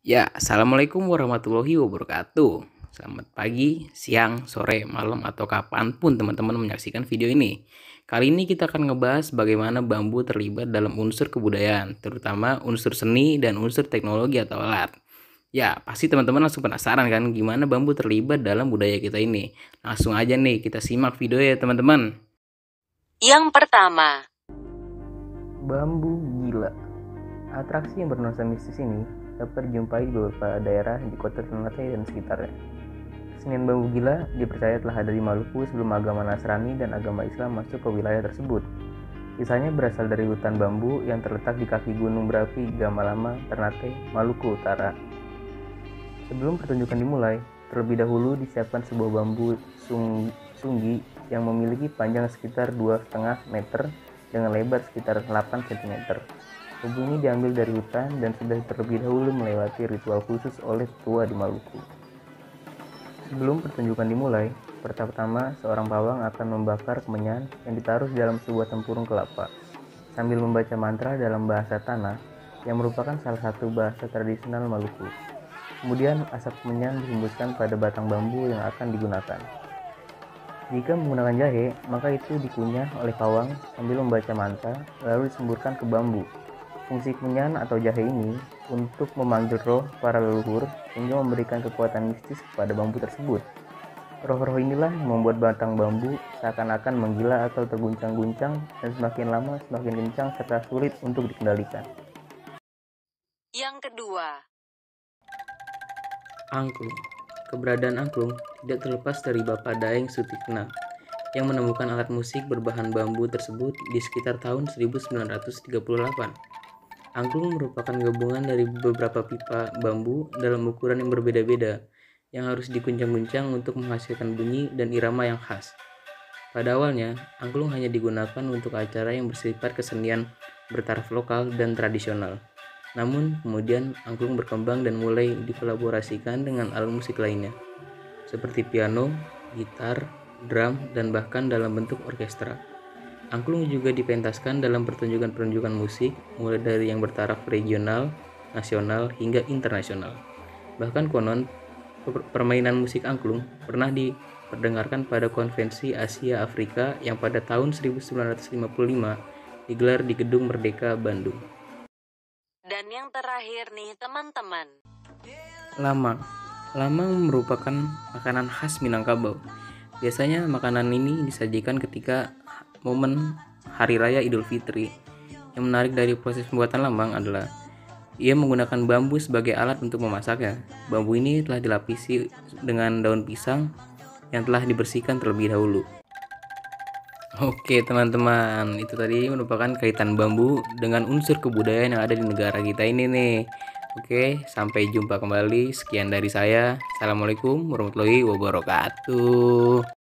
Ya, Assalamualaikum warahmatullahi wabarakatuh. Selamat pagi, siang, sore, malam, atau kapan pun teman-teman menyaksikan video ini. Kali ini kita akan ngebahas bagaimana bambu terlibat dalam unsur kebudayaan, terutama unsur seni dan unsur teknologi atau alat. Ya, pasti teman-teman langsung penasaran kan gimana bambu terlibat dalam budaya kita ini. Langsung aja nih kita simak video ya teman-teman. Yang pertama, Bambu gila. Atraksi yang bernuansa mistis ini dapat dijumpai di beberapa daerah di kota Ternate dan sekitarnya. Kesenian bambu gila dipercaya telah ada di Maluku sebelum agama Nasrani dan agama Islam masuk ke wilayah tersebut. Kisahnya berasal dari hutan bambu yang terletak di kaki gunung berapi Gamalama, Ternate, Maluku Utara. Sebelum pertunjukan dimulai, terlebih dahulu disiapkan sebuah bambu sung sunggi yang memiliki panjang sekitar 2,5 meter dengan lebar sekitar 8 cm. Ini diambil dari hutan dan sudah terlebih dahulu melewati ritual khusus oleh tua di Maluku. Sebelum pertunjukan dimulai, pertama-tama seorang pawang akan membakar kemenyan yang ditaruh di dalam sebuah tempurung kelapa sambil membaca mantra dalam bahasa tanah yang merupakan salah satu bahasa tradisional Maluku. Kemudian asap kemenyan dihembuskan pada batang bambu yang akan digunakan. Jika menggunakan jahe, maka itu dikunyah oleh pawang sambil membaca mantra, lalu disemburkan ke bambu. Fungsi kemenyan atau jahe ini untuk memanggil roh para leluhur hingga memberikan kekuatan mistis kepada bambu tersebut. Roh-roh inilah yang membuat batang bambu seakan-akan menggila atau terguncang-guncang dan semakin lama semakin kencang serta sulit untuk dikendalikan. yang kedua, Angklung. Keberadaan angklung tidak terlepas dari Bapak Daeng Sutikna yang menemukan alat musik berbahan bambu tersebut di sekitar tahun 1938. Angklung merupakan gabungan dari beberapa pipa bambu dalam ukuran yang berbeda-beda yang harus diguncang-guncang untuk menghasilkan bunyi dan irama yang khas. Pada awalnya, angklung hanya digunakan untuk acara yang bersifat kesenian bertaraf lokal dan tradisional. Namun, kemudian angklung berkembang dan mulai dikolaborasikan dengan alat musik lainnya, seperti piano, gitar, drum, dan bahkan dalam bentuk orkestra. Angklung juga dipentaskan dalam pertunjukan-pertunjukan musik, mulai dari yang bertaraf regional, nasional, hingga internasional. Bahkan konon, per- permainan musik angklung pernah diperdengarkan pada konvensi Asia Afrika yang pada tahun 1955 digelar di Gedung Merdeka, Bandung. dan yang terakhir nih teman-teman. Lamang. Lamang merupakan makanan khas Minangkabau. Biasanya makanan ini disajikan ketika momen Hari Raya Idul Fitri. Yang menarik dari proses pembuatan lamang adalah ia menggunakan bambu sebagai alat untuk memasaknya. Bambu ini telah dilapisi dengan daun pisang yang telah dibersihkan terlebih dahulu. Oke teman-teman, itu tadi merupakan kaitan bambu dengan unsur kebudayaan yang ada di negara kita ini nih. Oke, sampai jumpa kembali. Sekian dari saya. Assalamualaikum warahmatullahi wabarakatuh.